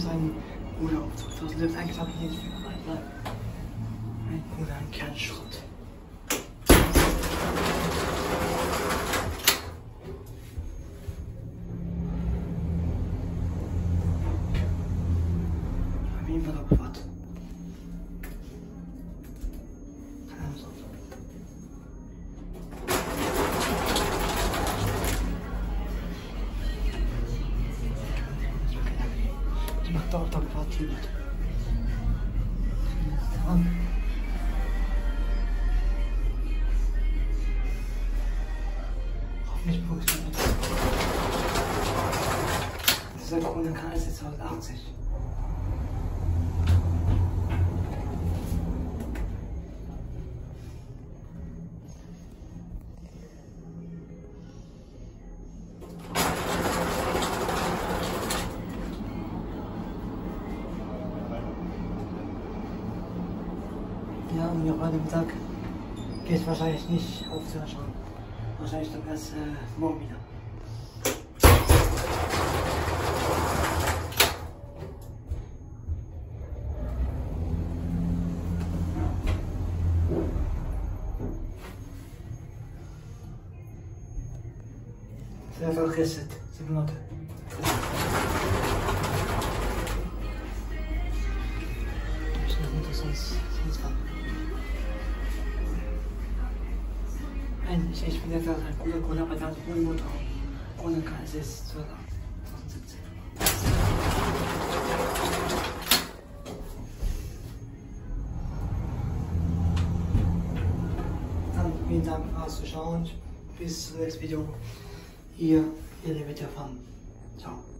seinem Bruder auf 2017 eigentlich habe ich nicht viel weil mein Bruder ein Kernschrott. Auf jeden Fall auf was. Doch da Party mit. An. Hoffentlich funktioniert das. Dieser grüne Kreis ist 280. Ja, und mir heute Mittag geht wahrscheinlich nicht auf zu schauen. Wahrscheinlich dann erst äh, morgen wieder. Sehr vergessen, sieben Monate. Nein, ich, ich bin ja klar, ein cooler Kunde, aber dann ohne Motor. Ohne KSS ist 2017. Dann vielen Dank fürs Zuschauen. Bis zum nächsten Video. Hier, ihr Leute von. Ciao.